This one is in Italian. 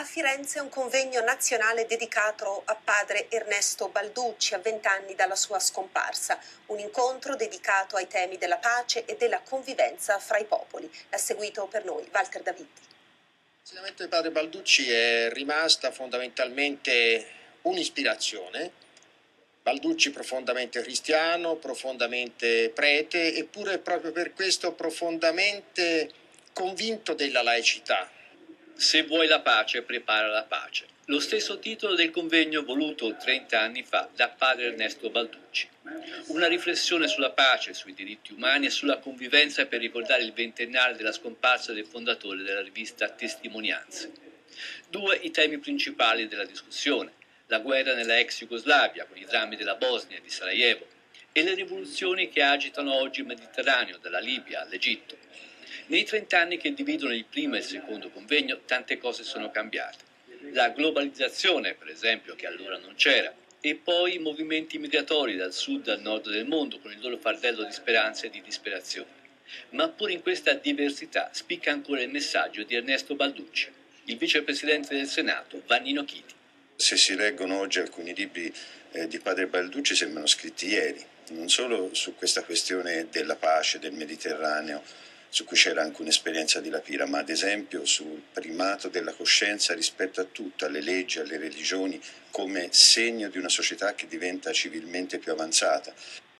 A Firenze un convegno nazionale dedicato a padre Ernesto Balducci a vent'anni dalla sua scomparsa, un incontro dedicato ai temi della pace e della convivenza fra i popoli. L'ha seguito per noi Walter Davitti. L'insegnamento di padre Balducci è rimasta fondamentalmente un'ispirazione. Balducci profondamente cristiano, profondamente prete, eppure proprio per questo profondamente convinto della laicità, se vuoi la pace, prepara la pace. Lo stesso titolo del convegno voluto 30 anni fa da padre Ernesto Balducci. Una riflessione sulla pace, sui diritti umani e sulla convivenza per ricordare il ventennale della scomparsa del fondatore della rivista Testimonianze. Due i temi principali della discussione, la guerra nella ex Jugoslavia con i drammi della Bosnia e di Sarajevo e le rivoluzioni che agitano oggi il Mediterraneo, dalla Libia all'Egitto. Nei 30 anni che dividono il primo e il secondo convegno, tante cose sono cambiate. La globalizzazione, per esempio, che allora non c'era, e poi i movimenti migratori dal sud al nord del mondo con il loro fardello di speranza e di disperazione. Ma pure in questa diversità spicca ancora il messaggio di Ernesto Balducci, il vicepresidente del Senato, Vannino Chiti. Se si leggono oggi alcuni libri eh, di padre Balducci sembrano scritti ieri, non solo su questa questione della pace, del Mediterraneo, su cui c'era anche un'esperienza di Lapira, ma ad esempio sul primato della coscienza rispetto a tutto, alle leggi, alle religioni, come segno di una società che diventa civilmente più avanzata.